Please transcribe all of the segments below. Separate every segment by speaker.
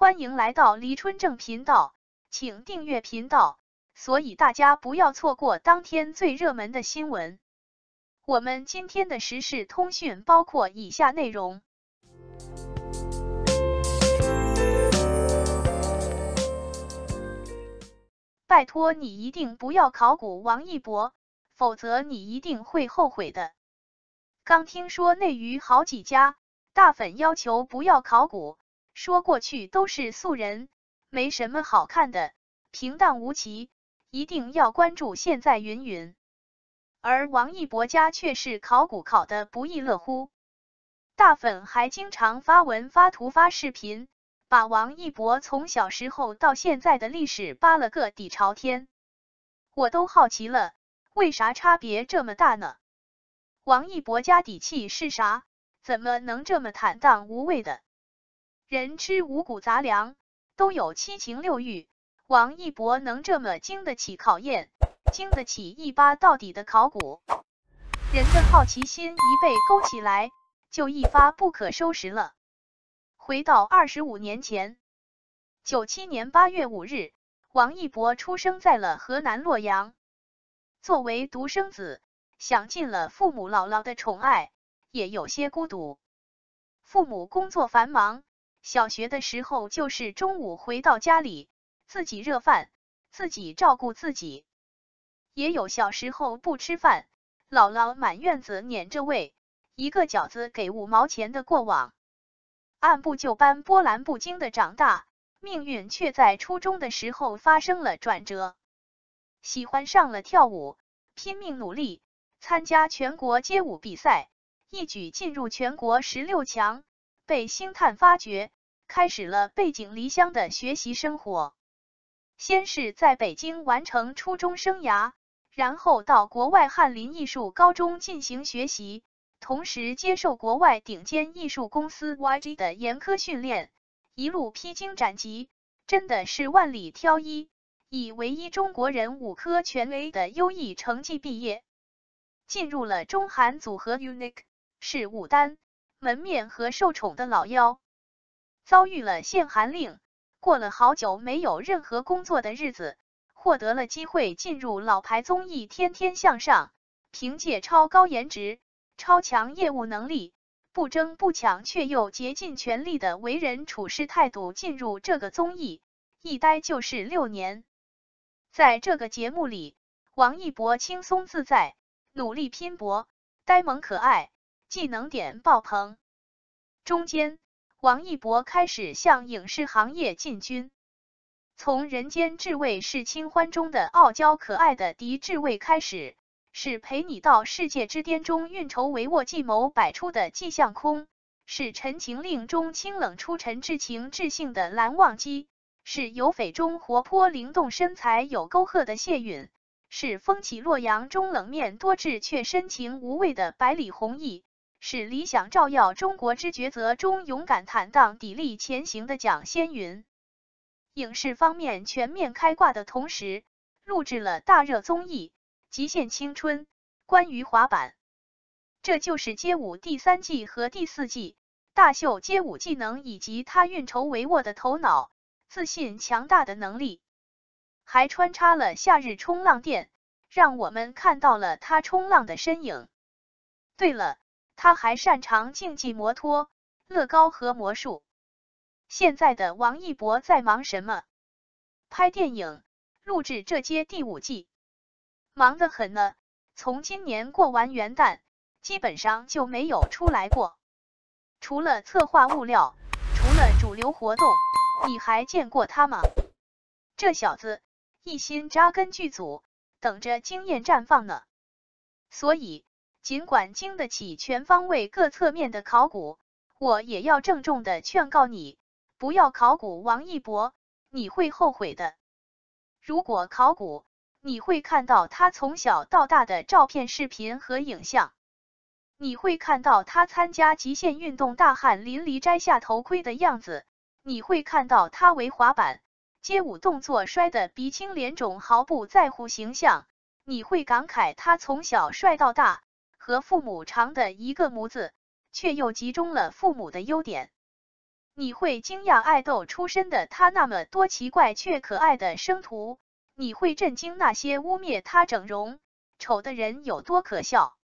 Speaker 1: 欢迎来到黎春正频道，请订阅频道，所以大家不要错过当天最热门的新闻。我们今天的时事通讯包括以下内容：拜托你一定不要考古王一博，否则你一定会后悔的。刚听说内娱好几家大粉要求不要考古。说过去都是素人，没什么好看的，平淡无奇，一定要关注现在云云。而王一博家却是考古考的不亦乐乎，大粉还经常发文发图发视频，把王一博从小时候到现在的历史扒了个底朝天。我都好奇了，为啥差别这么大呢？王一博家底气是啥？怎么能这么坦荡无畏的？人吃五谷杂粮都有七情六欲，王一博能这么经得起考验，经得起一扒到底的考古，人的好奇心一被勾起来，就一发不可收拾了。回到二十五年前，九七年八月五日，王一博出生在了河南洛阳。作为独生子，享尽了父母姥姥的宠爱，也有些孤独。父母工作繁忙。小学的时候，就是中午回到家里，自己热饭，自己照顾自己。也有小时候不吃饭，姥姥满院子撵着喂，一个饺子给五毛钱的过往。按部就班、波澜不惊的长大，命运却在初中的时候发生了转折。喜欢上了跳舞，拼命努力，参加全国街舞比赛，一举进入全国十六强。被星探发掘，开始了背井离乡的学习生活。先是在北京完成初中生涯，然后到国外翰林艺术高中进行学习，同时接受国外顶尖艺术公司 YG 的严苛训练，一路披荆斩棘，真的是万里挑一，以唯一中国人五科全 A 的优异成绩毕业，进入了中韩组合 Unique，是武丹。门面和受宠的老幺遭遇了限韩令，过了好久没有任何工作的日子，获得了机会进入老牌综艺《天天向上》，凭借超高颜值、超强业务能力，不争不抢却又竭尽全力的为人处事态度进入这个综艺，一待就是六年。在这个节目里，王一博轻松自在，努力拼搏，呆萌可爱。技能点爆棚，中间王一博开始向影视行业进军，从《人间至味是清欢》中的傲娇可爱的狄志伟开始，是陪你到世界之巅中运筹帷幄计谋百出的季向空，是《陈情令》中清冷出尘至情至性的蓝忘机，是有匪中活泼灵动身材有沟壑的谢允，是《风起洛阳》中冷面多智却深情无畏的百里弘毅。是理想照耀中国之抉择中勇敢坦荡砥砺前行的蒋先云。影视方面全面开挂的同时，录制了大热综艺《极限青春》，关于滑板。这就是街舞第三季和第四季，大秀街舞技能以及他运筹帷幄的头脑、自信强大的能力，还穿插了夏日冲浪店，让我们看到了他冲浪的身影。对了。他还擅长竞技摩托、乐高和魔术。现在的王一博在忙什么？拍电影，录制这接第五季，忙得很呢。从今年过完元旦，基本上就没有出来过。除了策划物料，除了主流活动，你还见过他吗？这小子一心扎根剧组，等着经验绽放呢。所以。尽管经得起全方位、各侧面的考古，我也要郑重的劝告你，不要考古王一博，你会后悔的。如果考古，你会看到他从小到大的照片、视频和影像，你会看到他参加极限运动大汗淋漓摘下头盔的样子，你会看到他为滑板、街舞动作摔得鼻青脸肿，毫不在乎形象，你会感慨他从小帅到大。和父母长的一个模子，却又集中了父母的优点。你会惊讶爱豆出身的他那么多奇怪却可爱的生图，你会震惊那些污蔑他整容丑的人有多可笑。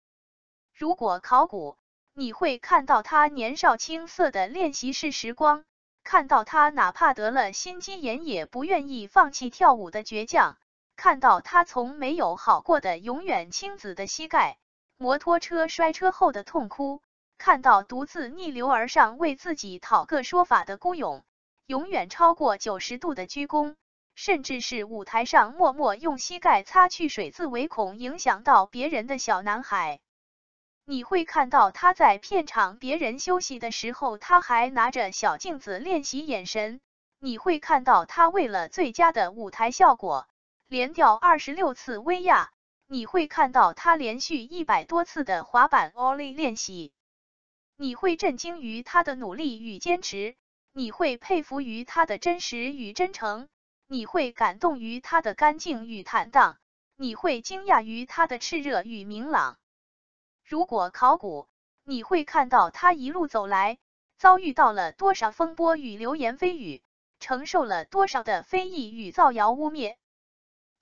Speaker 1: 如果考古，你会看到他年少青涩的练习室时光，看到他哪怕得了心肌炎也不愿意放弃跳舞的倔强，看到他从没有好过的永远青紫的膝盖，摩托车摔车后的痛哭。看到独自逆流而上为自己讨个说法的孤勇，永远超过九十度的鞠躬，甚至是舞台上默默用膝盖擦去水渍，唯恐影响到别人的小男孩，你会看到他在片场别人休息的时候，他还拿着小镜子练习眼神。你会看到他为了最佳的舞台效果，连跳二十六次威亚。你会看到他连续一百多次的滑板 ollie 练习。你会震惊于他的努力与坚持，你会佩服于他的真实与真诚，你会感动于他的干净与坦荡，你会惊讶于他的炽热与明朗。如果考古，你会看到他一路走来，遭遇到了多少风波与流言蜚语，承受了多少的非议与造谣污蔑。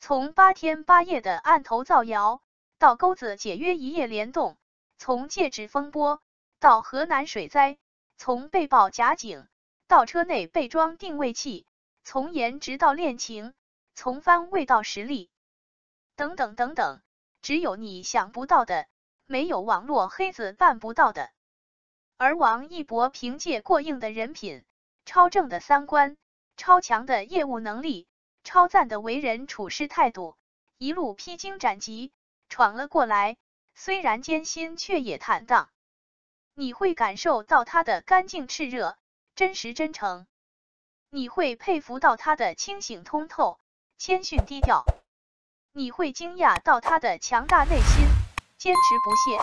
Speaker 1: 从八天八夜的案头造谣，到钩子解约一夜联动，从戒指风波。到河南水灾，从被曝假警到车内被装定位器，从颜值到恋情，从番位到实力，等等等等，只有你想不到的，没有网络黑子办不到的。而王一博凭借过硬的人品、超正的三观、超强的业务能力、超赞的为人处事态度，一路披荆斩棘闯了过来，虽然艰辛，却也坦荡。你会感受到他的干净炽热、真实真诚，你会佩服到他的清醒通透、谦逊低调，你会惊讶到他的强大内心、坚持不懈，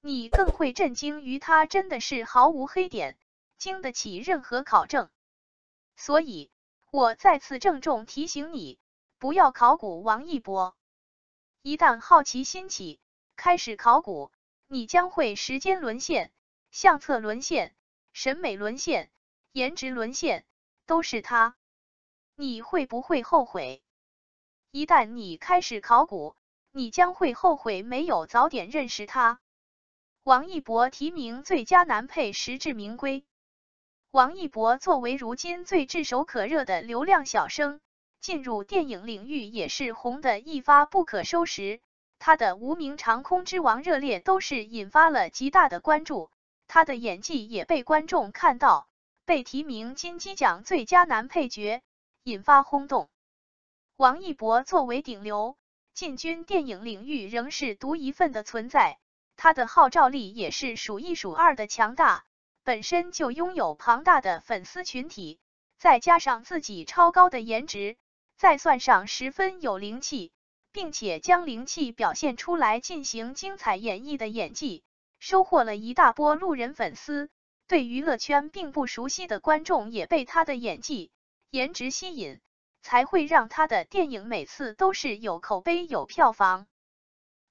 Speaker 1: 你更会震惊于他真的是毫无黑点，经得起任何考证。所以，我再次郑重提醒你，不要考古王一博。一旦好奇心起，开始考古。你将会时间沦陷、相册沦陷、审美沦陷、颜值沦陷，都是他。你会不会后悔？一旦你开始考古，你将会后悔没有早点认识他。王一博提名最佳男配，实至名归。王一博作为如今最炙手可热的流量小生，进入电影领域也是红的一发不可收拾。他的《无名长空之王》热烈都是引发了极大的关注，他的演技也被观众看到，被提名金鸡奖最佳男配角，引发轰动。王一博作为顶流，进军电影领域仍是独一份的存在，他的号召力也是数一数二的强大，本身就拥有庞大的粉丝群体，再加上自己超高的颜值，再算上十分有灵气。并且将灵气表现出来，进行精彩演绎的演技，收获了一大波路人粉丝。对娱乐圈并不熟悉的观众也被他的演技、颜值吸引，才会让他的电影每次都是有口碑、有票房。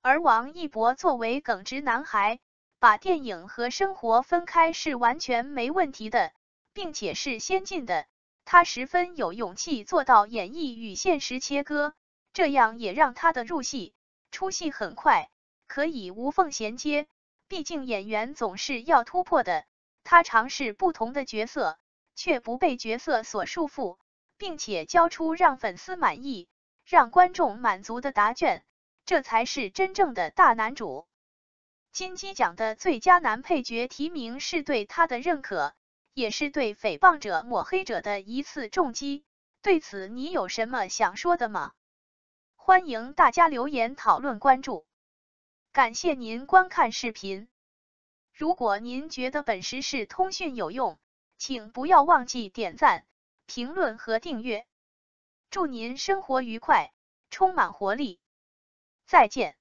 Speaker 1: 而王一博作为耿直男孩，把电影和生活分开是完全没问题的，并且是先进的。他十分有勇气做到演绎与现实切割。这样也让他的入戏、出戏很快，可以无缝衔接。毕竟演员总是要突破的，他尝试不同的角色，却不被角色所束缚，并且交出让粉丝满意、让观众满足的答卷，这才是真正的大男主。金鸡奖的最佳男配角提名是对他的认可，也是对诽谤者、抹黑者的一次重击。对此，你有什么想说的吗？欢迎大家留言讨论关注，感谢您观看视频。如果您觉得本时事通讯有用，请不要忘记点赞、评论和订阅。祝您生活愉快，充满活力！再见。